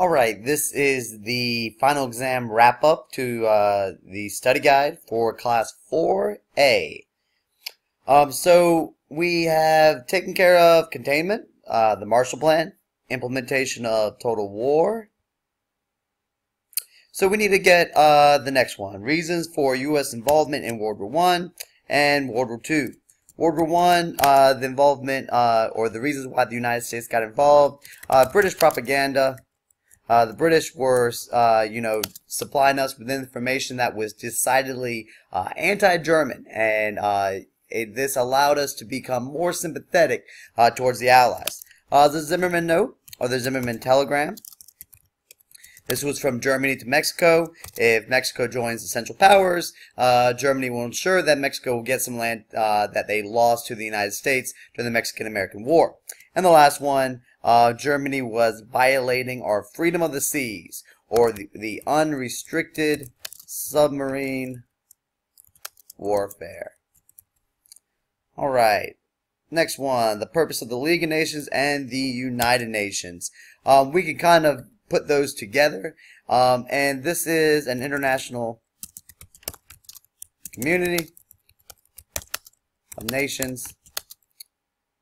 Alright, this is the final exam wrap up to uh, the study guide for class 4A. Um, so we have taken care of containment, uh, the Marshall Plan, implementation of total war. So we need to get uh, the next one, reasons for U.S. involvement in World War One and World War Two. World War One, uh, the involvement uh, or the reasons why the United States got involved, uh, British propaganda, uh, the British were, uh, you know, supplying us with information that was decidedly uh, anti-German, and uh, it, this allowed us to become more sympathetic uh, towards the Allies. The Zimmerman note, or the Zimmerman telegram, this was from Germany to Mexico. If Mexico joins the Central Powers, uh, Germany will ensure that Mexico will get some land uh, that they lost to the United States during the Mexican-American War. And the last one, uh, Germany was violating our freedom of the seas, or the, the unrestricted submarine warfare. Alright, next one, the purpose of the League of Nations and the United Nations. Um, we can kind of put those together, um, and this is an international community of nations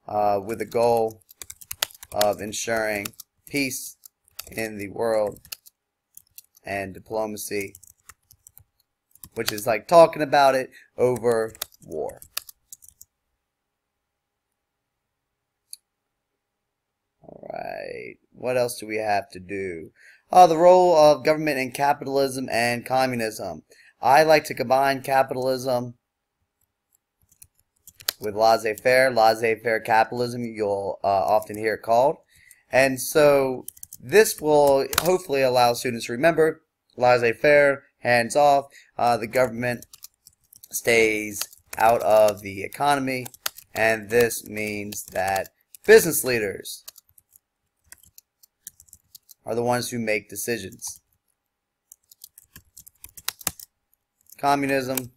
uh, with a goal of ensuring peace in the world and diplomacy, which is like talking about it over war. Alright, what else do we have to do? Uh, the role of government in capitalism and communism. I like to combine capitalism with laissez-faire, laissez-faire capitalism, you'll uh, often hear it called. And so this will hopefully allow students to remember laissez-faire, hands off, uh, the government stays out of the economy, and this means that business leaders are the ones who make decisions. Communism,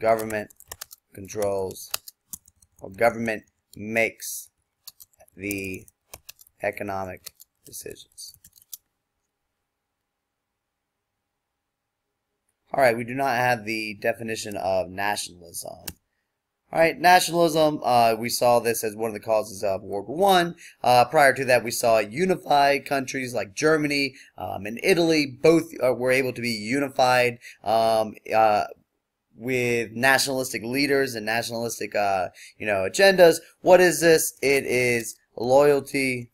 government controls or government makes the economic decisions. Alright, we do not have the definition of nationalism. Alright, nationalism, uh, we saw this as one of the causes of World War One. Uh, prior to that, we saw unified countries like Germany um, and Italy. Both uh, were able to be unified um, uh, with nationalistic leaders and nationalistic, uh, you know, agendas. What is this? It is loyalty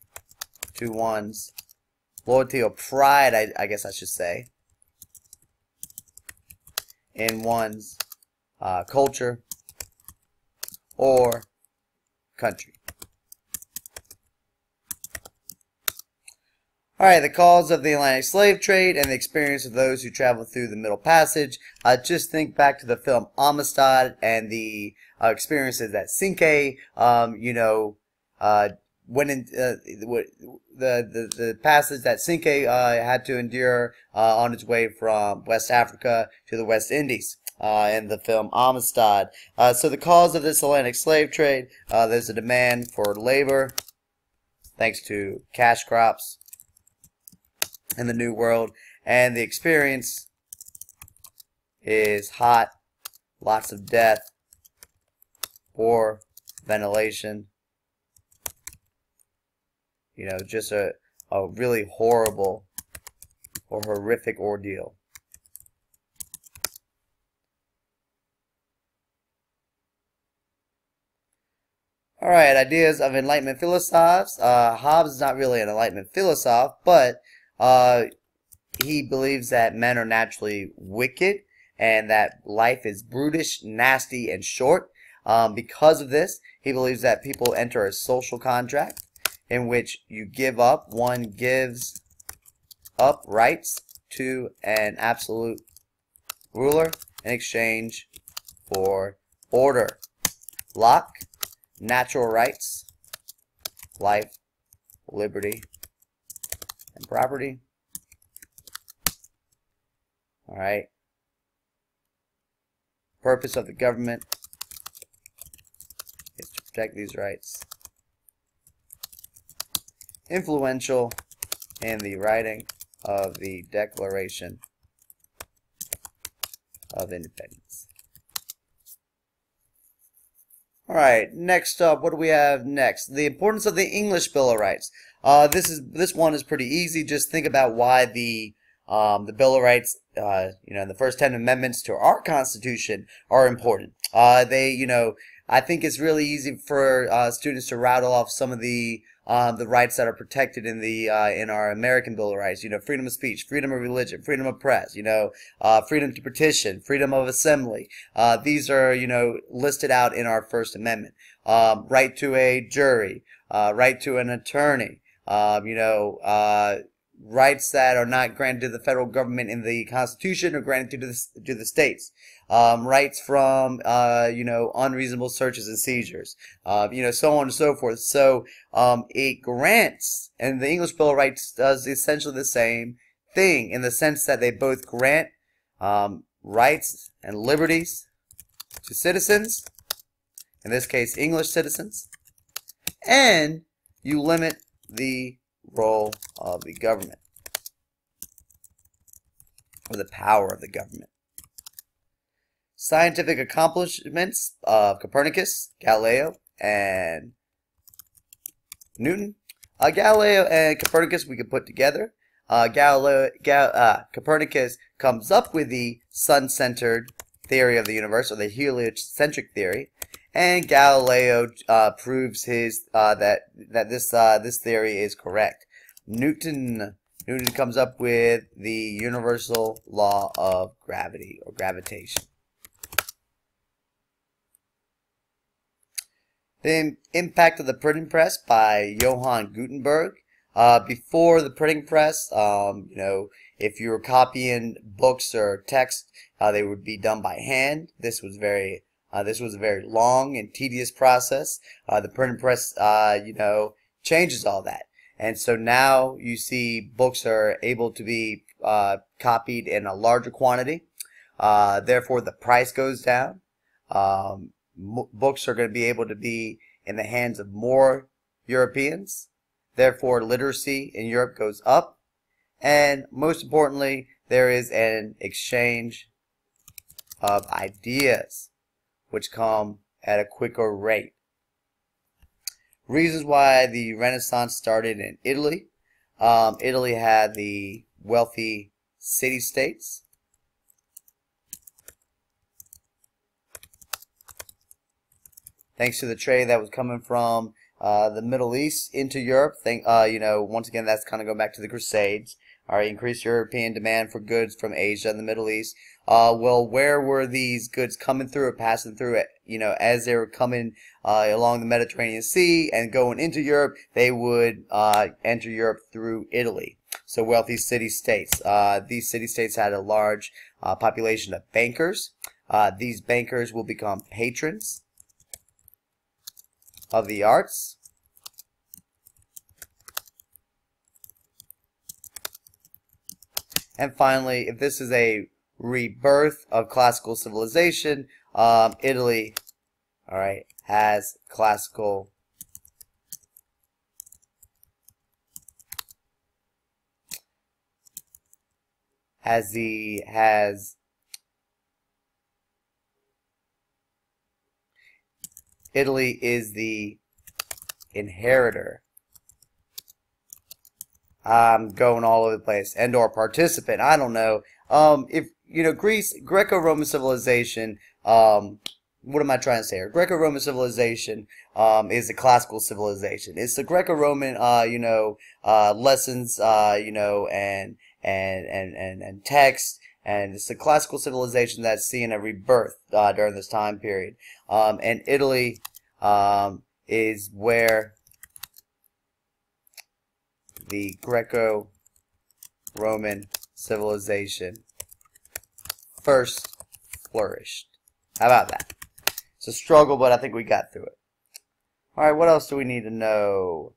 to one's loyalty or pride, I, I guess I should say, in one's uh, culture or country. Alright, the cause of the Atlantic slave trade and the experience of those who traveled through the Middle Passage. Uh, just think back to the film Amistad and the uh, experiences that Cinque, um, you know, uh, went in, uh, the, the, the passage that Cinque uh, had to endure uh, on its way from West Africa to the West Indies. Uh, in the film Amistad. Uh, so the cause of this Atlantic slave trade, uh, there's a demand for labor, thanks to cash crops, in the New World. And the experience is hot, lots of death, poor ventilation. You know, just a, a really horrible or horrific ordeal. Alright, ideas of Enlightenment philosophers. Uh, Hobbes is not really an Enlightenment philosopher, but uh, he believes that men are naturally wicked and that life is brutish, nasty, and short. Um, because of this, he believes that people enter a social contract in which you give up, one gives up rights to an absolute ruler in exchange for order. Locke, natural rights, life, liberty, and property. All right. Purpose of the government is to protect these rights. influential in the writing of the Declaration of Independence. Alright, next up, what do we have next? The importance of the English Bill of Rights. Uh, this is this one is pretty easy. Just think about why the um, the Bill of Rights, uh, you know, the first ten amendments to our Constitution are important. Uh, they, you know, I think it's really easy for uh, students to rattle off some of the um, the rights that are protected in the uh, in our American Bill of Rights. You know, freedom of speech, freedom of religion, freedom of press. You know, uh, freedom to petition, freedom of assembly. Uh, these are you know listed out in our First Amendment. Um, right to a jury, uh, right to an attorney. Um, you know, uh, rights that are not granted to the federal government in the Constitution or granted to the, to the states. Um, rights from, uh, you know, unreasonable searches and seizures, uh, you know, so on and so forth. So um, it grants, and the English Bill of Rights does essentially the same thing in the sense that they both grant um, rights and liberties to citizens, in this case, English citizens, and you limit the role of the government or the power of the government. Scientific accomplishments of Copernicus, Galileo, and Newton. Uh, Galileo and Copernicus we could put together. Uh, Galileo, Gal, uh, Copernicus comes up with the sun-centered theory of the universe, or the heliocentric theory, and Galileo uh, proves his uh, that that this uh, this theory is correct. Newton Newton comes up with the universal law of gravity or gravitation. The impact of the printing press by Johann Gutenberg. Uh, before the printing press, um, you know, if you were copying books or text, uh, they would be done by hand. This was very uh, this was a very long and tedious process. Uh, the printing press, uh, you know, changes all that. And so now you see books are able to be uh, copied in a larger quantity. Uh, therefore, the price goes down. Um, books are going to be able to be in the hands of more Europeans. Therefore, literacy in Europe goes up. And most importantly, there is an exchange of ideas which come at a quicker rate. Reasons why the Renaissance started in Italy. Um, Italy had the wealthy city-states. Thanks to the trade that was coming from uh, the Middle East into Europe. Think, uh, you know, once again, that's kind of going back to the Crusades. All right, increased European demand for goods from Asia and the Middle East. Uh, well, where were these goods coming through or passing through it? You know, as they were coming uh, along the Mediterranean Sea and going into Europe, they would uh, enter Europe through Italy. So wealthy city-states. Uh, these city-states had a large uh, population of bankers. Uh, these bankers will become patrons of the arts. And finally, if this is a rebirth of classical civilization, um, Italy, all right, has classical has the has Italy is the inheritor I'm going all over the place. And or participant. I don't know. Um, if, you know, Greece, Greco-Roman civilization, um, what am I trying to say here? Greco-Roman civilization, um, is a classical civilization. It's the Greco-Roman, uh, you know, uh, lessons, uh, you know, and, and, and, and, and text, and it's the classical civilization that's seeing a rebirth, uh, during this time period. Um, and Italy, um, is where the Greco-Roman civilization first flourished. How about that? It's a struggle, but I think we got through it. Alright, what else do we need to know?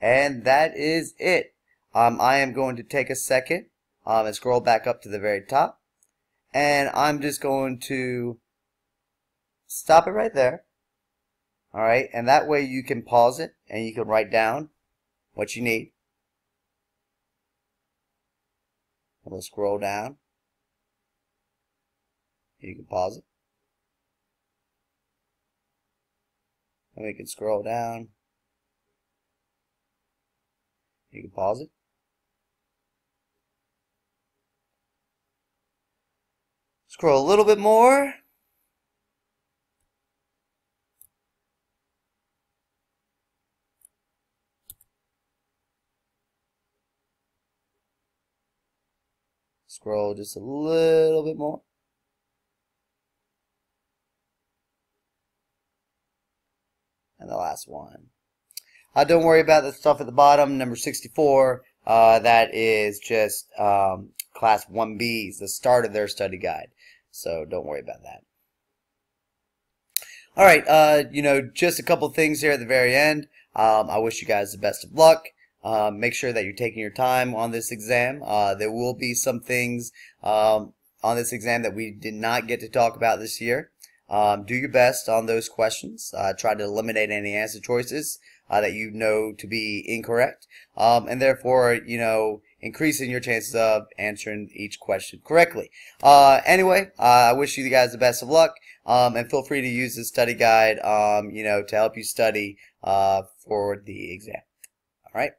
And that is it. Um, I am going to take a second um, and scroll back up to the very top. And I'm just going to stop it right there. Alright, and that way you can pause it and you can write down what you need. We'll scroll down. You can pause it. And we can scroll down. You can pause it. Scroll a little bit more. Scroll just a little bit more. And the last one. Uh, don't worry about the stuff at the bottom, number 64. Uh, that is just um, class 1B's, the start of their study guide. So don't worry about that. All right, uh, you know, just a couple things here at the very end. Um, I wish you guys the best of luck. Uh, make sure that you're taking your time on this exam. Uh, there will be some things um, on this exam that we did not get to talk about this year. Um, do your best on those questions. Uh, try to eliminate any answer choices uh, that you know to be incorrect, um, and therefore, you know, increasing your chances of answering each question correctly. Uh, anyway, I wish you guys the best of luck, um, and feel free to use the study guide, um, you know, to help you study uh, for the exam. All right.